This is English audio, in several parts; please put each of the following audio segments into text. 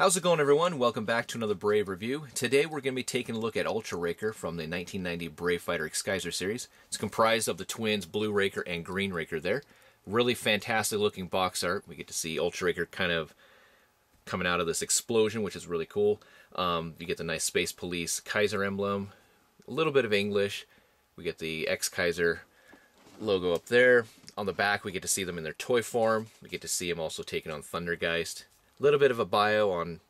How's it going everyone? Welcome back to another Brave review. Today we're going to be taking a look at Ultra Raker from the 1990 Brave Fighter Exkaiser series. It's comprised of the twins Blue Raker and Green Raker there. Really fantastic looking box art. We get to see Ultra Raker kind of coming out of this explosion, which is really cool. Um, you get the nice Space Police Kaiser emblem, a little bit of English. We get the Exkaiser logo up there. On the back we get to see them in their toy form. We get to see them also taking on Thundergeist little bit of a bio on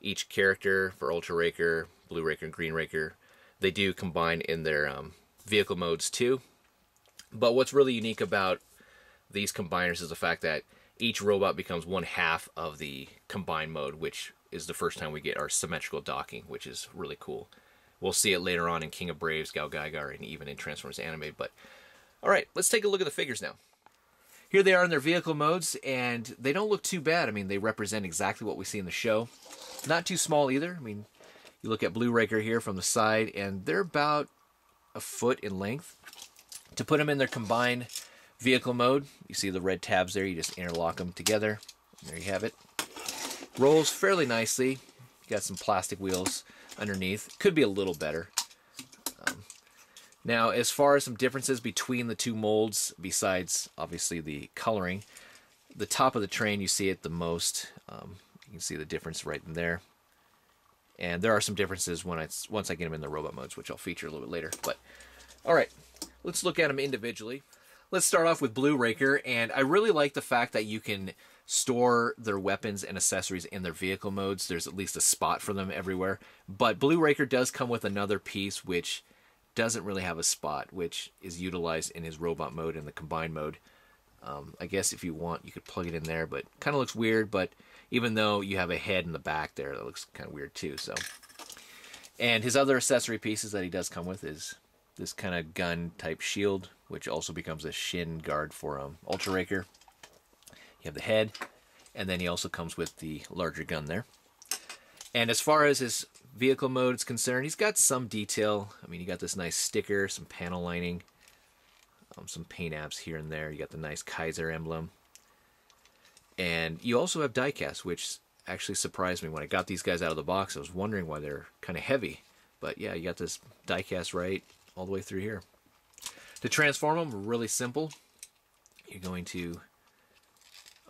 each character for Ultra Raker, Blue Raker, and Green Raker. They do combine in their um, vehicle modes too. But what's really unique about these combiners is the fact that each robot becomes one half of the combined mode, which is the first time we get our symmetrical docking, which is really cool. We'll see it later on in King of Braves, GaoGaiGar, and even in Transformers Anime. But all right, let's take a look at the figures now. Here they are in their vehicle modes, and they don't look too bad. I mean, they represent exactly what we see in the show. Not too small either. I mean, you look at Blue Raker here from the side, and they're about a foot in length. To put them in their combined vehicle mode, you see the red tabs there. You just interlock them together. There you have it. Rolls fairly nicely. Got some plastic wheels underneath. Could be a little better. Now, as far as some differences between the two molds, besides obviously the coloring, the top of the train you see it the most. Um, you can see the difference right in there. And there are some differences when I once I get them in the robot modes, which I'll feature a little bit later. But all right, let's look at them individually. Let's start off with Blue Raker, and I really like the fact that you can store their weapons and accessories in their vehicle modes. There's at least a spot for them everywhere. But Blue Raker does come with another piece which doesn't really have a spot, which is utilized in his robot mode and the combined mode. Um, I guess if you want, you could plug it in there, but kind of looks weird. But even though you have a head in the back there, that looks kind of weird too. So, and his other accessory pieces that he does come with is this kind of gun type shield, which also becomes a shin guard for um, Ultra Raker. You have the head, and then he also comes with the larger gun there. And as far as his vehicle mode is concerned, he's got some detail. I mean, you got this nice sticker, some panel lining, um, some paint apps here and there. You got the nice Kaiser emblem. And you also have diecast, which actually surprised me when I got these guys out of the box. I was wondering why they're kind of heavy. But yeah, you got this diecast right all the way through here. To transform them, really simple. You're going to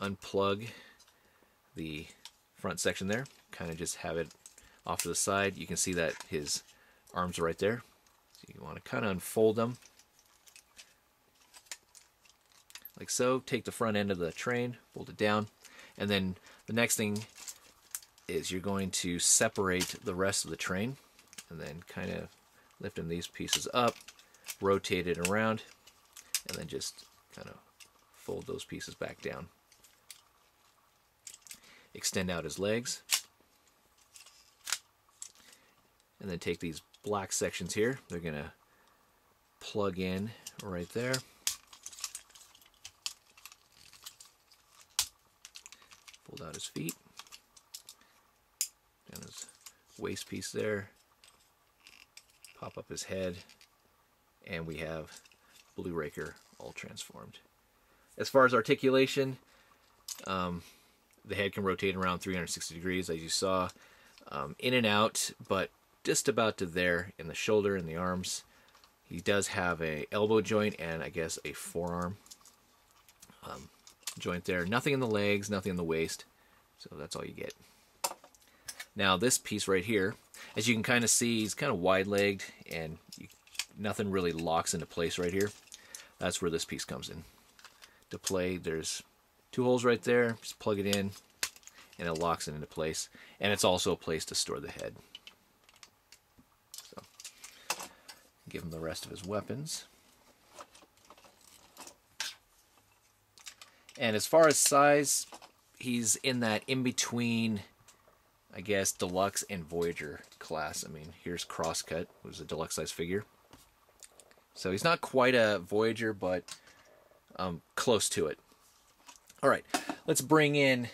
unplug the front section there, kind of just have it off to the side. You can see that his arms are right there. So you want to kind of unfold them like so. Take the front end of the train, fold it down, and then the next thing is you're going to separate the rest of the train and then kind of lifting these pieces up, rotate it around, and then just kind of fold those pieces back down. Extend out his legs and then take these black sections here. They're going to plug in right there. Fold out his feet. And his waist piece there. Pop up his head. And we have Blue Raker all transformed. As far as articulation, um, the head can rotate around 360 degrees as you saw. Um, in and out, but just about to there in the shoulder and the arms. He does have a elbow joint and I guess a forearm um, joint there. Nothing in the legs, nothing in the waist. So that's all you get. Now this piece right here, as you can kind of see, he's kind of wide-legged and you, nothing really locks into place right here. That's where this piece comes in to play. There's two holes right there. Just plug it in and it locks it into place. And it's also a place to store the head. Give him the rest of his weapons. And as far as size, he's in that in-between, I guess, Deluxe and Voyager class. I mean, here's Crosscut, who's a deluxe size figure. So he's not quite a Voyager, but um, close to it. All right, let's bring in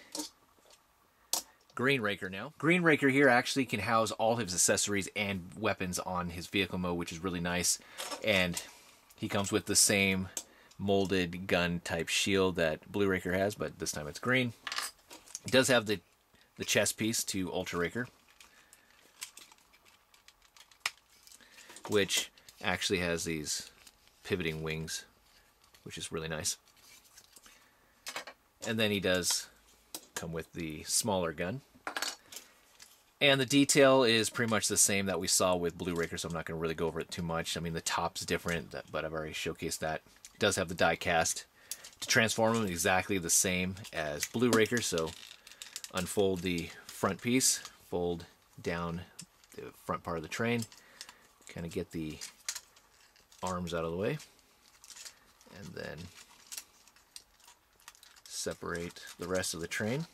Green Raker now. Green Raker here actually can house all his accessories and weapons on his vehicle mode, which is really nice. And he comes with the same molded gun type shield that Blue Raker has, but this time it's green. He does have the the chest piece to Ultra Raker, which actually has these pivoting wings, which is really nice. And then he does come with the smaller gun. And the detail is pretty much the same that we saw with Blue Raker, so I'm not going to really go over it too much. I mean, the top's different, but I've already showcased that. It does have the die cast to transform them exactly the same as Blue Raker, so unfold the front piece, fold down the front part of the train, kind of get the arms out of the way, and then separate the rest of the train.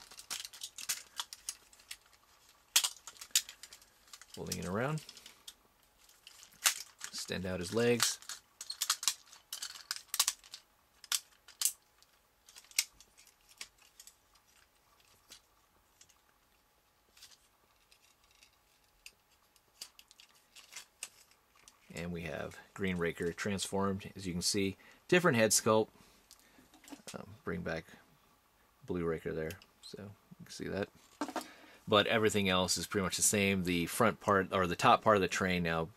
Folding it around. Extend out his legs. And we have Green Raker transformed, as you can see. Different head sculpt. Um, bring back Blue Raker there, so you can see that but everything else is pretty much the same. The front part or the top part of the train now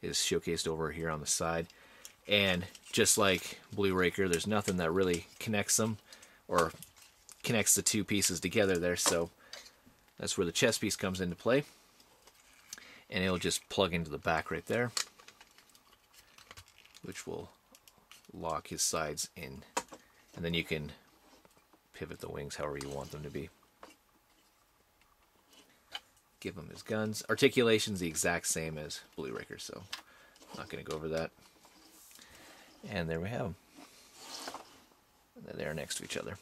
is showcased over here on the side. And just like Blue Raker, there's nothing that really connects them or connects the two pieces together there. So that's where the chest piece comes into play. And it'll just plug into the back right there, which will lock his sides in. And then you can pivot the wings however you want them to be give him his guns. Articulation's the exact same as Blue Raker, so I'm not going to go over that. And there we have them. They're next to each other.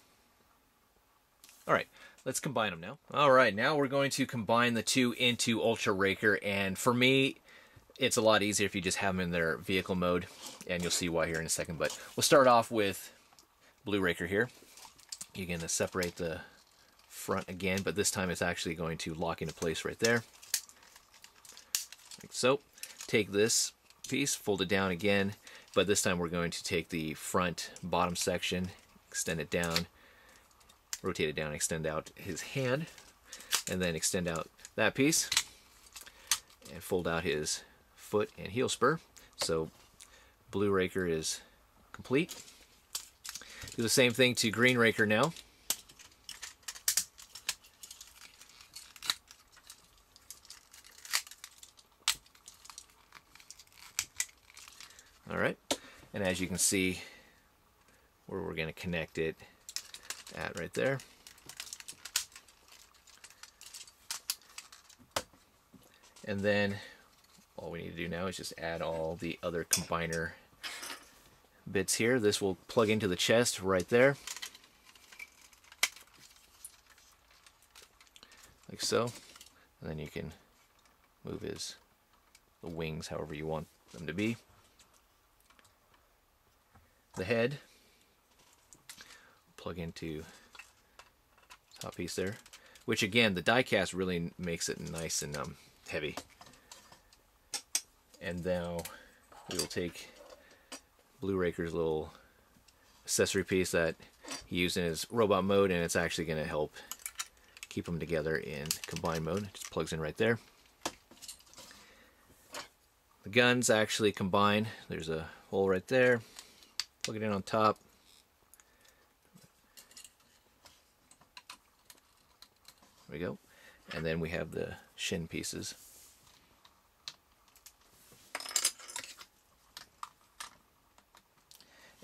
All right, let's combine them now. All right, now we're going to combine the two into Ultra Raker, and for me, it's a lot easier if you just have them in their vehicle mode, and you'll see why here in a second. But we'll start off with Blue Raker here. You're going to separate the front again, but this time it's actually going to lock into place right there. Like so. Take this piece, fold it down again, but this time we're going to take the front bottom section, extend it down, rotate it down, extend out his hand, and then extend out that piece, and fold out his foot and heel spur. So Blue Raker is complete. Do the same thing to Green Raker now. All right, and as you can see, where we're going to connect it at right there. And then all we need to do now is just add all the other combiner bits here. This will plug into the chest right there. Like so. And then you can move his the wings however you want them to be the head. Plug into top piece there. Which again, the die cast really makes it nice and um, heavy. And now we will take Blue Raker's little accessory piece that he used in his robot mode and it's actually going to help keep them together in combined mode. It just plugs in right there. The guns actually combine. There's a hole right there plug it in on top. There we go. And then we have the shin pieces.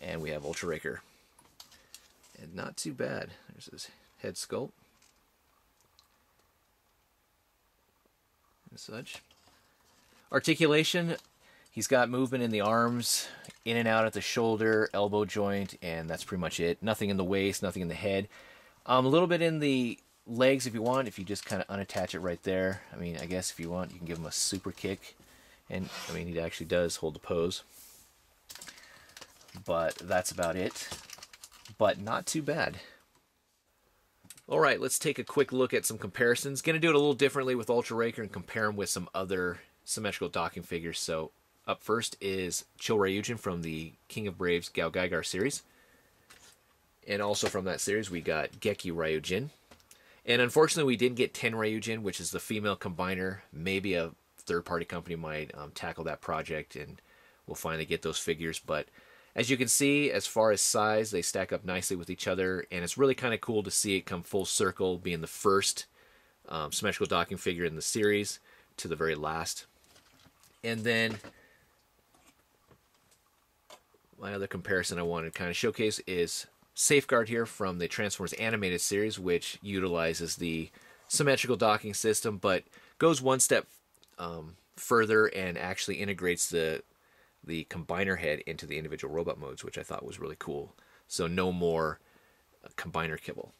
And we have Ultra Raker. And not too bad. There's his head sculpt. And such. Articulation, he's got movement in the arms, in and out at the shoulder, elbow joint, and that's pretty much it. Nothing in the waist, nothing in the head. Um, a little bit in the legs if you want, if you just kind of unattach it right there. I mean, I guess if you want, you can give him a super kick. And, I mean, he actually does hold the pose. But that's about it. But not too bad. Alright, let's take a quick look at some comparisons. Going to do it a little differently with Ultra Raker and compare them with some other symmetrical docking figures. So up first is Choryujin from the King of Braves GaoGaiGar series. And also from that series, we got Gekiryujin. And unfortunately, we didn't get Tenryujin, which is the female combiner. Maybe a third party company might um, tackle that project and we'll finally get those figures. But as you can see, as far as size, they stack up nicely with each other. And it's really kind of cool to see it come full circle, being the first um, symmetrical docking figure in the series to the very last. And then my other comparison I wanted to kind of showcase is Safeguard here from the Transformers animated series, which utilizes the symmetrical docking system, but goes one step um, further and actually integrates the the combiner head into the individual robot modes, which I thought was really cool. So no more uh, combiner kibble.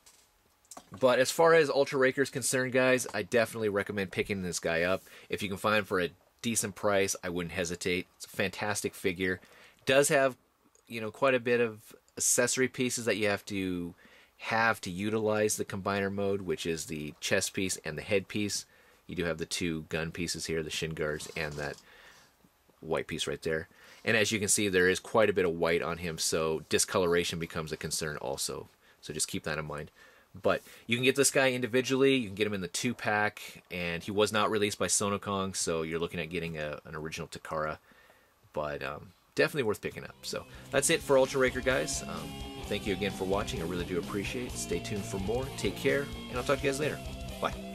But as far as Ultra Raker is concerned, guys, I definitely recommend picking this guy up. If you can find for a decent price, I wouldn't hesitate. It's a fantastic figure. Does have, you know, quite a bit of accessory pieces that you have to have to utilize the combiner mode, which is the chest piece and the head piece. You do have the two gun pieces here, the shin guards and that white piece right there. And as you can see, there is quite a bit of white on him, so discoloration becomes a concern also. So just keep that in mind. But you can get this guy individually. You can get him in the two pack, and he was not released by Sonokong, so you're looking at getting a, an original Takara. But um, definitely worth picking up. So that's it for Ultra Raker, guys. Um, thank you again for watching. I really do appreciate it. Stay tuned for more. Take care, and I'll talk to you guys later. Bye.